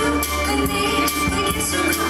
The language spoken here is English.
you, I need, I so some